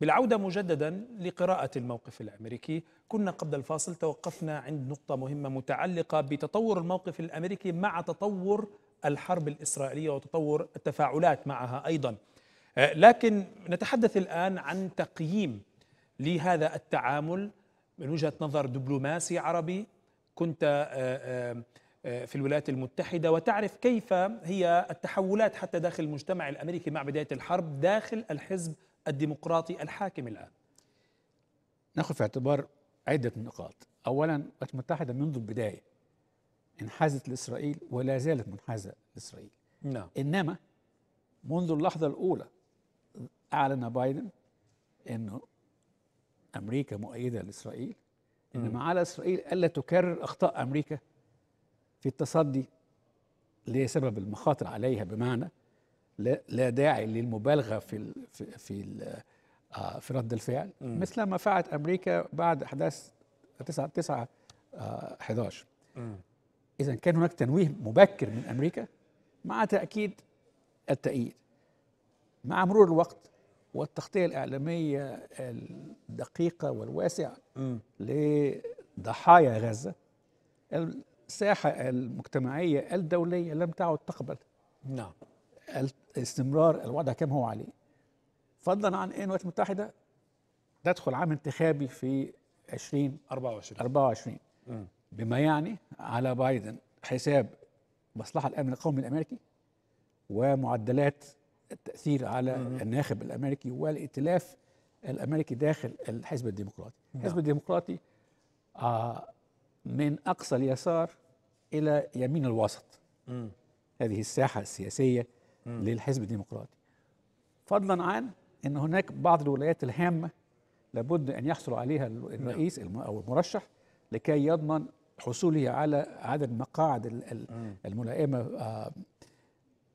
بالعودة مجددا لقراءة الموقف الأمريكي. كنا قبل الفاصل توقفنا عند نقطة مهمة متعلقة بتطور الموقف الأمريكي مع تطور الحرب الإسرائيلية وتطور التفاعلات معها أيضا. آه، لكن نتحدث الآن عن تقييم لهذا التعامل. من وجهة نظر دبلوماسي عربي كنت آه، آه، في الولايات المتحدة وتعرف كيف هي التحولات حتى داخل المجتمع الأمريكي مع بداية الحرب داخل الحزب الديمقراطي الحاكم الآن. نأخذ في اعتبار عدة نقاط. أولا الولايات المتحدة منذ البداية انحازت لإسرائيل ولا زالت منحازة لإسرائيل. نعم. إنما منذ اللحظة الأولى أعلن بايدن أنه أمريكا مؤيدة لإسرائيل. إنما على إسرائيل ألا تكرر أخطاء أمريكا في التصدي لسبب المخاطر عليها بمعنى لا, داعي للمبالغة في في آه في رد الفعل مم. مثل ما فعلت أمريكا بعد أحداث 9 9 آه 11 إذا كان هناك تنويه مبكر من أمريكا مع تأكيد التأييد مع مرور الوقت والتغطية الإعلامية الدقيقة والواسعة. لضحايا غزة الساحة المجتمعية الدولية لم تعد تقبل نعم استمرار الوضع كما هو عليه فضلا عن ان الولايات المتحدة تدخل عام انتخابي في 24 2024 مم. بما يعني على بايدن حساب مصلحة الأمن القومي الأمريكي ومعدلات التأثير على الناخب الأمريكي والائتلاف الأمريكي داخل الحزب الديمقراطي نعم. الحزب الديمقراطي آه من أقصى اليسار إلى يمين الوسط. هذه الساحة السياسية مم. للحزب الديمقراطي فضلا عن أن هناك بعض الولايات الهامة لابد أن يحصل عليها الرئيس الم- أو المرشح لكي يضمن حصوله على عدد مقاعد ال- ال- مم. الملائمة آه،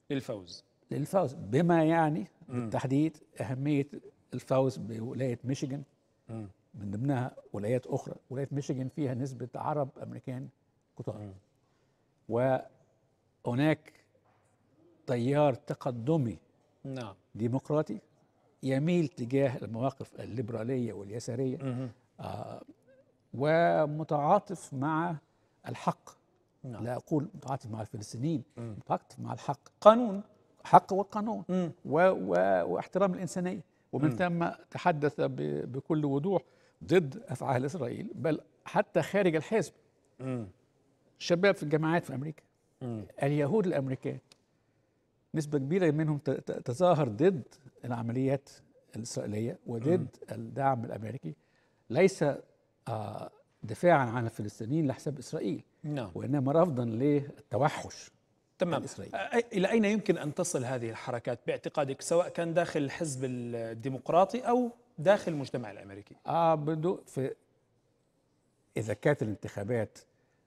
للفوز للفوز بما يعني. بالتحديد أهمية الفوز بولاية ميشيغان. من ضمنها ولايات أخرى ولاية ميشيغان فيها نسبة عرب أمريكان كتار. وهناك تيار تقدمي نعم ديمقراطي يميل تجاه المواقف الليبرالية واليسارية. آه ومتعاطف مع الحق نعم. لا أقول متعاطف مع الفلسطينيين. متعاطف مع الحق قانون حق والقانون. و و واحترام الإنسانية ومن مم. ثم تحدث ب بكل وضوح ضد أفعال إسرائيل بل حتى خارج الحزب مم. شباب في الجامعات في أمريكا مم. اليهود الأمريكان نسبة كبيرة منهم تظاهر ضد العمليات الإسرائيلية وضد الدعم الأمريكي ليس آه، دفاعا عن الفلسطينيين لحساب إسرائيل نعم وإنما رفضا للتوحش تمام الإسرائيلي. إلى أين يمكن أن تصل هذه الحركات باعتقادك سواء كان داخل الحزب الديمقراطي أو داخل المجتمع الأمريكي آه بدو في إذا كانت الانتخابات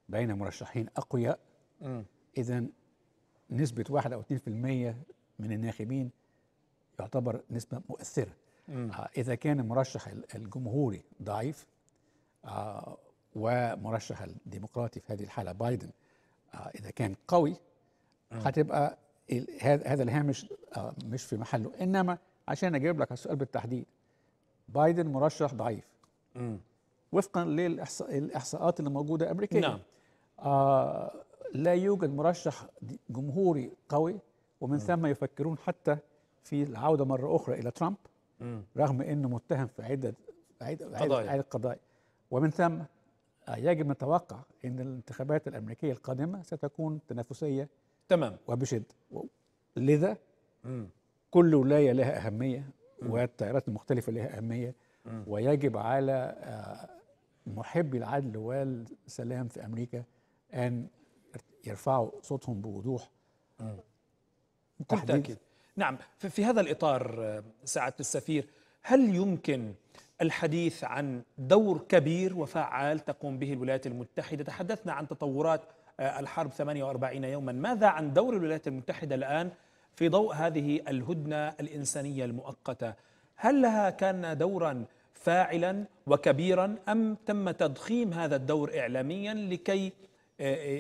بين مرشحين أقوياء مم. اذا نسبة 1 أو 2% من الناخبين يعتبر نسبة مؤثرة. آه، إذا كان المرشح ال- الجمهوري ضعيف آه، ومرشح الديمقراطي في هذه الحالة بايدن آه، إذا كان قوي هتبقى هذا الهامش آه، مش في محله. إنما عشان أجاوب لك السؤال بالتحديد بايدن مرشح ضعيف. مم. وفقا للإحصاءات اللي موجودة أمريكية. نعم. آه لا يوجد مرشح جمهوري قوي ومن ثم يفكرون حتى في العودة مرة أخرى إلى ترامب مم. رغم إنه متهم في عدة عدة قضايا. عدة قضايا ومن ثم يجب نتوقع إن الانتخابات الأمريكية القادمة ستكون تنافسية تمام وبشدة لذا مم. كل ولايه لها أهمية والتيارات المختلفة لها أهمية. ويجب على آه، محبي العدل والسلام في أمريكا أن يرفعوا صوتهم بوضوح. تأكيد نعم. في هذا الإطار آه، سعادة السفير هل يمكن الحديث عن دور كبير وفعال تقوم به الولايات المتحدة؟ تحدثنا عن تطورات آه، الحرب 48 يوما. ماذا عن دور الولايات المتحدة الآن في ضوء هذه الهدنة الإنسانية المؤقتة؟ هل لها كان دورا فاعلا وكبيرا أم تم تضخيم هذا الدور إعلاميا لكي آه،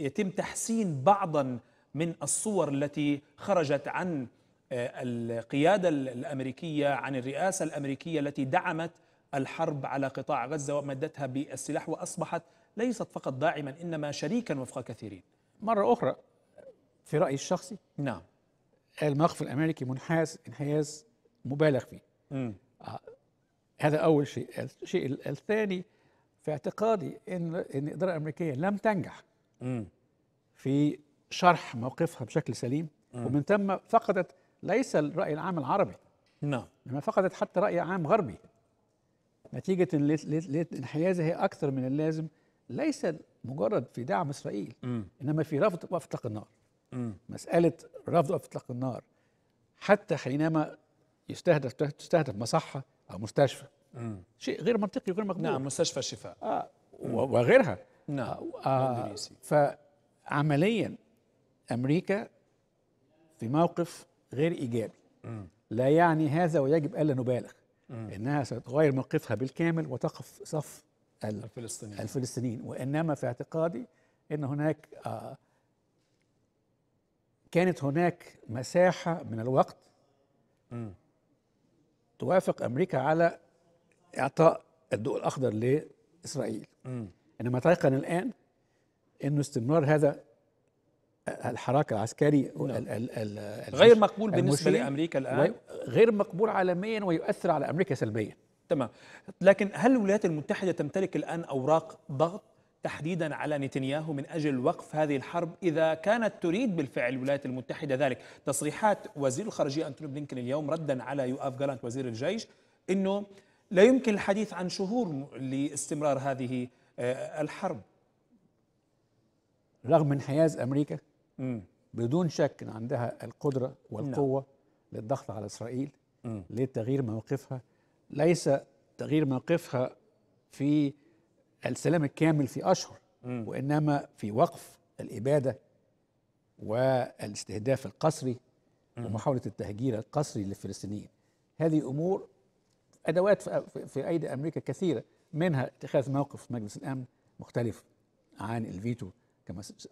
يتم تحسين بعضا من الصور التي خرجت عن آه، القيادة الأمريكية عن الرئاسة الأمريكية التي دعمت الحرب على قطاع غزة ومدتها بالسلاح وأصبحت ليست فقط داعما إنما شريكا وفق كثيرين مرة أخرى في رأيي الشخصي نعم الموقف الأمريكي منحاز انحياز مبالغ فيه مم. هذا أول شيء الشيء الثاني في اعتقادي إن إن الإدارة الأمريكية لم تنجح. في شرح موقفها بشكل سليم ومن ثم فقدت ليس الرأي العام العربي. نعم. لما فقدت حتى رأي عام غربي. نتيجة إن ليت- ليت- ليت انحيازها هي أكثر من اللازم. ليس مجرد في دعم إسرائيل مم. إنما في رفض وقف إطلاق النار. مم. مسألة رفض وقف إطلاق النار حتى حينما يستهدف تستهدف مصحة أو مستشفى. مم. شيء غير منطقي وغير مقبول. نعم مستشفى الشفاء. آه وغيرها. نعم آه. فعمليا أمريكا في موقف غير إيجابي مم. لا يعني هذا ويجب ألا نبالغ إنها ستغير موقفها بالكامل وتقف صف ال- الفلسطينيين الفلسطينيين وإنما في اعتقادي أن هناك آه كانت هناك مساحة من الوقت. توافق أمريكا على إعطاء الضوء الأخضر لإسرائيل مم. إنما تيقن الآن أنه استمرار هذا الحراك العسكري ال- ال- ال- غير مقبول بالنسبة المشين لأمريكا الآن؟ غير مقبول عالميا ويؤثر على أمريكا سلبيا. تمام. لكن هل الولايات المتحدة تمتلك الآن أوراق ضغط تحديدا على نتنياهو من أجل وقف هذه الحرب؟ إذا كانت تريد بالفعل الولايات المتحدة ذلك تصريحات وزير الخارجية أنتوني بلينكن اليوم ردا على يؤاف جالانت وزير الجيش أنه لا يمكن الحديث عن شهور لاستمرار هذه الحرب رغم انحياز أمريكا مم. بدون شك أن عندها القدرة والقوة للضغط على إسرائيل مم. لتغيير موقفها ليس تغيير موقفها في السلام الكامل في أشهر مم. وإنما في وقف الإبادة والاستهداف القسري ومحاولة التهجير القسري للفلسطينيين هذه أمور أدوات في- أيدي أمريكا كثيرة منها اتخاذ موقف مجلس الأمن مختلف عن الفيتو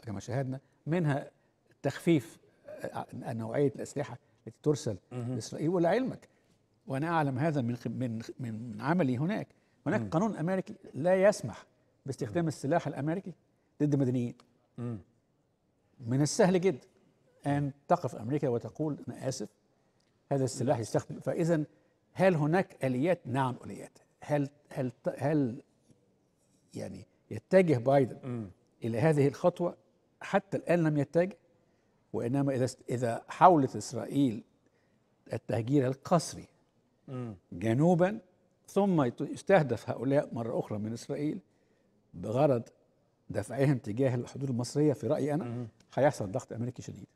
كما شاهدنا منها تخفيف آه، نوعية الأسلحة التي ترسل لإسرائيل. ولعلمك وأنا أعلم هذا من من من عملي هناك. هناك قانون أمريكي لا يسمح باستخدام السلاح الأمريكي ضد مدنيين. مم. من السهل جدا أن تقف أمريكا وتقول أنا آسف هذا السلاح يستخدم فإذا هل هناك آليات؟ نعم آليات هل هل هل يعني يتجه بايدن مم. إلى هذه الخطوة حتى الآن لم يتجه وإنما إذا إذا حاولت إسرائيل التهجير القسري. جنوبا ثم يستهدف هؤلاء مرة أخرى من إسرائيل بغرض دفعهم تجاه الحدود المصرية في رأيي أنا هيحصل ضغط أمريكي شديد